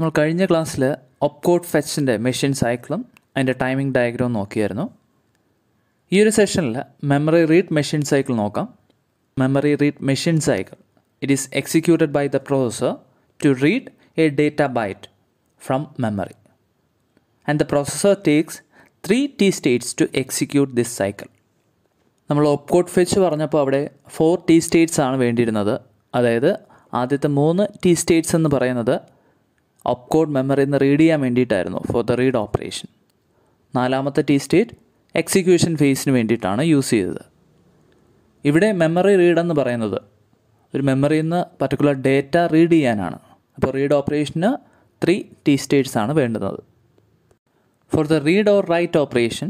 നമ്മൾ കഴിഞ്ഞ ക്ലാസ്സിൽ ഒപ്കോട്ട് ഫെച്ചിന്റെ മെഷീൻ സൈക്കിളും അതിന്റെ ടൈമിംഗ് ഡയഗ്രവും നോക്കിയായിരുന്നു. ഈ ഒരു സെഷനിൽ മെമ്മറി റീഡ് മെഷീൻ സൈക്കിൾ നോക്കാം. Memory read machine cycle it is executed by the processor to read a data byte from memory and the processor takes three T states to execute this cycle നമ്മൾ opcode fetch പറഞ്ഞപ്പോൾ അവിടെ four T states ആണ് വേണ്ടിയിരുന്നത്. അതായത് ആദ്യത്തെ മൂന്ന് T States എന്ന് പറയുന്നത് ഒപ്കോഡ് മെമ്മറിയിൽ നിന്ന് റീഡ് ചെയ്യാൻ വേണ്ടിയിട്ടായിരുന്നു ഫോർ ദ റീഡ് ഓപ്പറേഷൻ നാലാമത്തെ ടി സ്റ്റേറ്റ് എക്സിക്യൂഷൻ ഫേസിന് വേണ്ടിയിട്ടാണ് യൂസ് ചെയ്തത്. ഇവിടെ മെമ്മറി റീഡ് എന്ന് പറയുന്നത് ഒരു മെമ്മറിയിൽ നിന്ന് പർട്ടിക്കുലർ ഡേറ്റ റീഡ് ചെയ്യാനാണ്. അപ്പോൾ റീഡ് ഓപ്പറേഷന് ത്രീ ടി സ്റ്റേറ്റ്സ് ആണ് വേണ്ടുന്നത്. For the read or write operation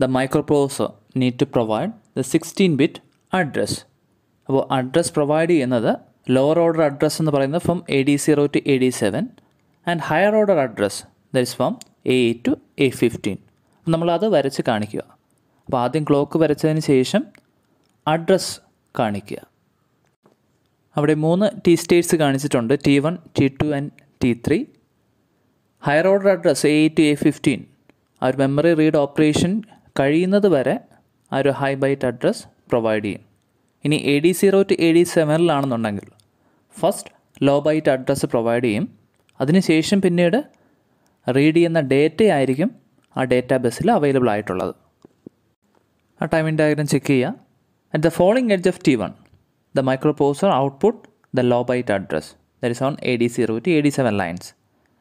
the microprocessor need to provide the sixteen bit address അപ്പോൾ അഡ്രസ് പ്രൊവൈഡ് ചെയ്യുന്നത് ലോവർ ഓർഡർ അഡ്രസ്സ് എന്ന് പറയുന്നത് from A D zero to A D seven and higher order address the is from A eight to A fifteen നമ്മളത് വരച്ച് കാണിക്കുക. അപ്പോൾ ആദ്യം clock വരച്ചതിന് ശേഷം അഡ്രസ്സ് കാണിക്കുക. അവിടെ മൂന്ന് ടി സ്റ്റേറ്റ്സ് കാണിച്ചിട്ടുണ്ട് T one T two and T three higher order address A two A fifteen ആ ഒരു മെമ്മറി റീഡ് ഓപ്പറേഷൻ കഴിയുന്നത് വരെ ആ ഒരു ഹൈ ബൈറ്റ് അഡ്രസ്സ് പ്രൊവൈഡ് ചെയ്യും. ഇനി A D zero to A D സെവനിലാണെന്നുണ്ടെങ്കിൽ first low byte address provide ചെയ്യും. അതിനുശേഷം പിന്നീട് റീഡ് ചെയ്യുന്ന ഡേറ്റ ആയിരിക്കും ആ ഡേറ്റാ ബസ്സിൽ അവൈലബിൾ ആയിട്ടുള്ളത്. ആ ടൈമിംഗ് ഡയഗ്രം ചെക്ക് ചെയ്യുക. At the following edge of T one the microprocessor output the low byte address that is on A D zero to A D seven lines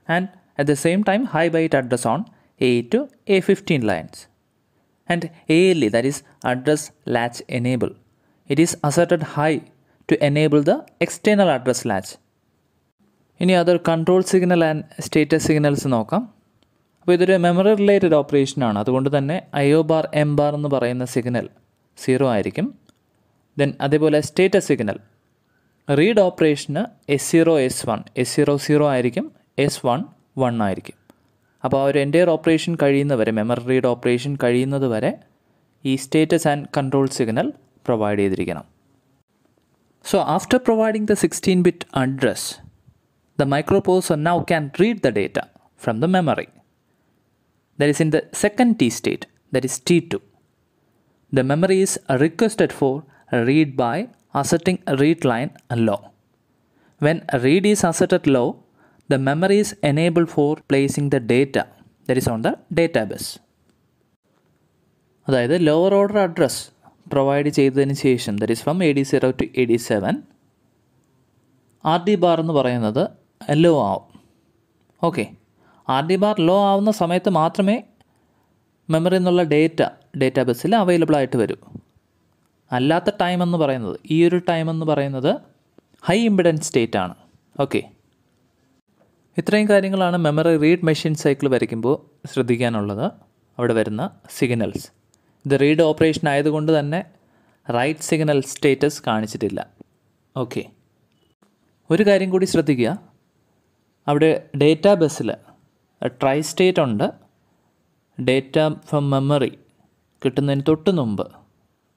and at the same time high byte address on A two A fifteen lines and A L E that is address latch enable it is asserted high to enable the external address latch. ഇനി other control signal and status signals നോക്കാം. അപ്പോൾ ഇതൊരു memory related ഓപ്പറേഷനാണ് അതുകൊണ്ട് തന്നെ I O bar M bar എന്ന് പറയുന്ന signal zero ആയിരിക്കും. ദെൻ അതേപോലെ സ്റ്റേറ്റസ് സിഗ്നൽ റീഡ് ഓപ്പറേഷന് S zero S one S zero zero ആയിരിക്കും. എസ് വൺ വൺ ആയിരിക്കും. അപ്പോൾ ആ ഒരു എന്റയർ ഓപ്പറേഷൻ കഴിയുന്നവരെ മെമ്മറി റീഡ് ഓപ്പറേഷൻ കഴിയുന്നത് വരെ ഈ status and control signal provide ചെയ്തിരിക്കണം. So after providing the sixteen bit address microprocessor now can read the data from the memory that is in the second T state that is T two the memory is requested for read by asserting read line low when read is asserted low the memory is enabled for placing the data that is on the database. അതായത് lower order address provide ചെയ്തതിന് ശേഷം that is from A D zero to A D seven R D bar എന്ന് പറയുന്നത് low ആവും. Okay. R D bar low ആവുന്ന സമയത്ത് മാത്രമേ memory എന്നുള്ള ഡേറ്റ ഡേറ്റാ ബസ്സിൽ അവൈലബിൾ ആയിട്ട് വരൂ. അല്ലാത്ത ടൈം എന്ന് പറയുന്നത് ഈ ഒരു ടൈം എന്ന് പറയുന്നത് ഹൈ ഇമ്പിഡൻസ് സ്റ്റേറ്റ് ആണ്. ഓക്കെ. ഇത്രയും കാര്യങ്ങളാണ് മെമ്മറി റീഡ് മെഷീൻ സൈക്കിൾ വരയ്ക്കുമ്പോൾ ശ്രദ്ധിക്കാനുള്ളത്. അവിടെ വരുന്ന സിഗ്നൽസ്. ഇത് റീഡ് ഓപ്പറേഷൻ ആയതുകൊണ്ട് തന്നെ റൈറ്റ് സിഗ്നൽ സ്റ്റേറ്റസ് കാണിച്ചിട്ടില്ല. ഓക്കെ. ഒരു കാര്യം കൂടി ശ്രദ്ധിക്കുക. അവിടെ ഡേറ്റാ ബസ്സിൽ ട്രൈ സ്റ്റേറ്റ് ഉണ്ട്. ഡേറ്റ ഫ്രം മെമ്മറി കിട്ടുന്നതിന് തൊട്ട് മുമ്പ്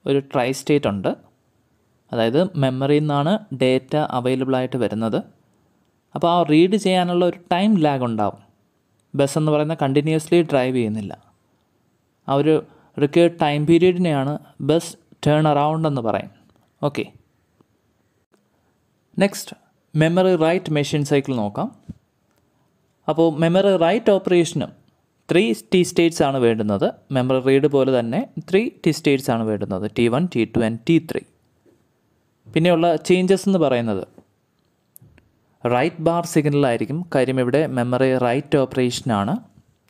ഒരു ട്രൈ സ്റ്റേറ്റ് ഉണ്ട്. അതായത് മെമ്മറിയിൽ നിന്നാണ് ഡേറ്റ അവൈലബിൾ ആയിട്ട് വരുന്നത്. അപ്പോൾ ആ റീഡ് ചെയ്യാനുള്ള ഒരു ടൈം ലാഗ് ഉണ്ടാവും. ബസ് എന്ന് പറയുന്ന കണ്ടിന്യൂസ്ലി ഡ്രൈവ് ചെയ്യുന്നില്ല. ആ ഒരു റിക്വയർഡ് ടൈം പീരീഡിനെയാണ് ബസ് ടേൺ അറൗണ്ട് എന്ന് പറയും. Okay next memory write machine cycle നോക്കാം. അപ്പോൾ മെമ്മറി റൈറ്റ് ഓപ്പറേഷനും ത്രീ ടി സ്റ്റേറ്റ്സ് ആണ് വേണ്ടുന്നത്. മെമ്മറി റീഡ് പോലെ തന്നെ ത്രീ ടി സ്റ്റേറ്റ്സ് ആണ് വേണ്ടുന്നത്. T one T two and T three പിന്നെയുള്ള ചേഞ്ചസ് എന്ന് പറയുന്നത്. റൈറ്റ് ബാർ സിഗ്നലായിരിക്കും കാര്യം ഇവിടെ മെമ്മറി റൈറ്റ് ഓപ്പറേഷനാണ്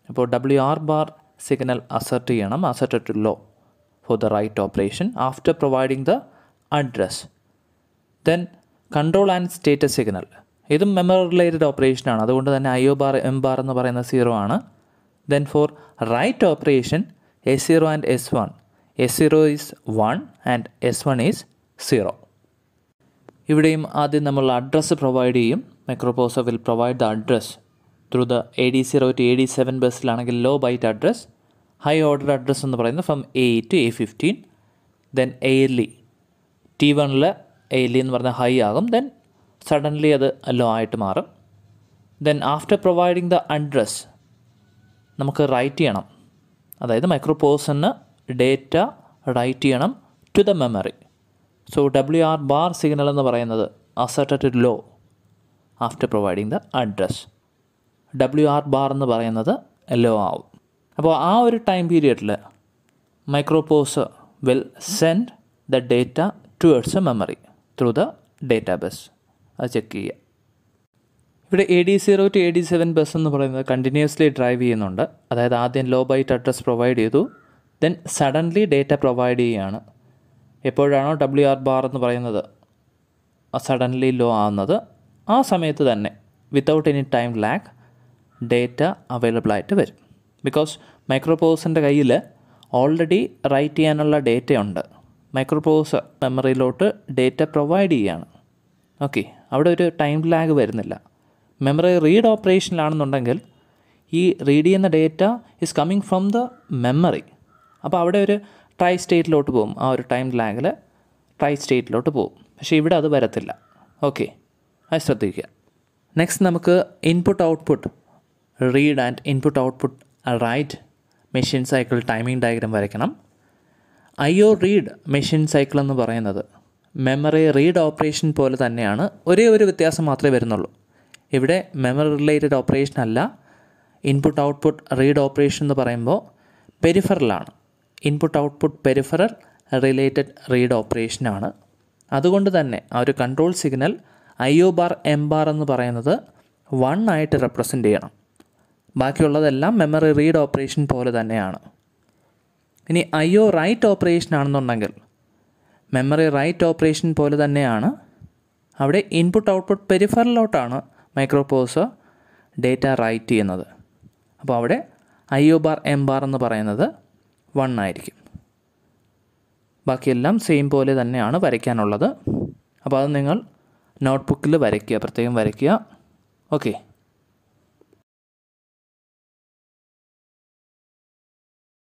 അപ്പോൾ W R bar signal assert ചെയ്യണം. Assert to low for the write operation after providing the address then control and status signal ഇതും memory related ഓപ്പറേഷനാണ് അതുകൊണ്ട് തന്നെ I O bar M bar എന്ന് പറയുന്ന സീറോ ആണ്. Then for write operation S zero and S one S zero is one and S one is zero ഇവിടെയും ആദ്യം നമ്മൾ അഡ്രസ്സ് പ്രൊവൈഡ് ചെയ്യും. Microprocessor will provide the address through the A D zero to A D seven ബസ്സിലാണെങ്കിൽ low byte address high order address എന്ന് പറയുന്നത് from A two A fifteen then early T വണിൽ early എന്ന് പറഞ്ഞാൽ high ആകും. Then suddenly അത് low ആയിട്ട് മാറും. Then after providing the address നമുക്ക് write ചെയ്യണം. അതായത് മൈക്രോപോസിന് ഡേറ്റ റൈറ്റ് ചെയ്യണം to the memory so W R bar signal എന്ന് പറയുന്നത് asserted low after providing the address W R bar എന്ന് പറയുന്നത് ലോ ആവും. അപ്പോൾ ആ ഒരു time പീരിയഡിൽ microprocessor will send the data towards a memory through the data bus അത് check ചെയ്യുക. ഇവിടെ A D zero to A D seven bus എന്ന് പറയുന്നത് കണ്ടിന്യൂസ്ലി ഡ്രൈവ് ചെയ്യുന്നുണ്ട്. അതായത് ആദ്യം ലോ ബൈറ്റ് അഡ്രസ് പ്രൊവൈഡ് ചെയ്തു. ദെൻ സഡൻലി ഡേറ്റ പ്രൊവൈഡ് ചെയ്യുകയാണ്. എപ്പോഴാണോ ഡബ്ല്യു ആർ ബാർ എന്ന് പറയുന്നത്. സഡൻലി ലോ ആവുന്നത് ആ സമയത്ത് തന്നെ. Without any time lag data available ആയിട്ട് വരും. ബിക്കോസ് മൈക്രോപോസിന്റെ കയ്യിൽ ഓൾറെഡി റൈറ്റ് ചെയ്യാനുള്ള ഡേറ്റ ഉണ്ട്. മൈക്രോപോസ് മെമ്മറിയിലോട്ട് ഡേറ്റ പ്രൊവൈഡ് ചെയ്യുകയാണ്. ഓക്കെ അവിടെ ഒരു ടൈം ലാഗ് വരുന്നില്ല. മെമ്മറി റീഡ് ഓപ്പറേഷനിലാണെന്നുണ്ടെങ്കിൽ ഈ റീഡ് ചെയ്യുന്ന data is coming from the memory അപ്പോൾ അവിടെ ഒരു ട്രൈ സ്റ്റേറ്റിലോട്ട് പോകും. ആ ഒരു ടൈം ലാഗിൽ ട്രൈ സ്റ്റേറ്റിലോട്ട് പോകും. പക്ഷേ ഇവിടെ അത് വരത്തില്ല. ഓക്കെ അത് ശ്രദ്ധിക്കുക. നെക്സ്റ്റ് നമുക്ക് input output read and input output write machine cycle timing diagram വരയ്ക്കണം. I O read machine cycle എന്ന് പറയുന്നത് മെമ്മറി റീഡ് ഓപ്പറേഷൻ പോലെ തന്നെയാണ് ഒരേ ഒരു വ്യത്യാസം മാത്രമേ വരുന്നുള്ളൂ. ഇവിടെ മെമ്മറി റിലേറ്റഡ് ഓപ്പറേഷൻ അല്ല ഇൻപുട്ട് ഔട്ട്പുട്ട് റീഡ് ഓപ്പറേഷൻ എന്ന് പറയുമ്പോൾ പെരിഫറലാണ് input output peripheral related read ഓപ്പറേഷനാണ് അതുകൊണ്ട് തന്നെ ആ ഒരു control signal I O bar M bar എന്ന് പറയുന്നത് വൺ ആയിട്ട് റെപ്രസെന്റ് ചെയ്യണം. ബാക്കിയുള്ളതെല്ലാം മെമ്മറി റീഡ് ഓപ്പറേഷൻ പോലെ തന്നെയാണ്. ഇനി ഐ ഒ റൈറ്റ് ഓപ്പറേഷൻ ആണെന്നുണ്ടെങ്കിൽ മെമ്മറി റൈറ്റ് ഓപ്പറേഷൻ പോലെ തന്നെയാണ്. അവിടെ ഇൻപുട്ട് ഔട്ട്പുട്ട് പെരിഫറിലോട്ടാണ് മൈക്രോപോസ് ഡേറ്റ റൈറ്റ് ചെയ്യുന്നത്. അപ്പോൾ അവിടെ I O bar M bar എന്ന് പറയുന്നത് വൺ ആയിരിക്കും. ബാക്കിയെല്ലാം സെയിം പോലെ തന്നെയാണ് വരയ്ക്കാനുള്ളത്. അപ്പോൾ അത് നിങ്ങൾ നോട്ട്ബുക്കിൽ വരയ്ക്കുക പ്രത്യേകം വരയ്ക്കുക. ഓക്കെ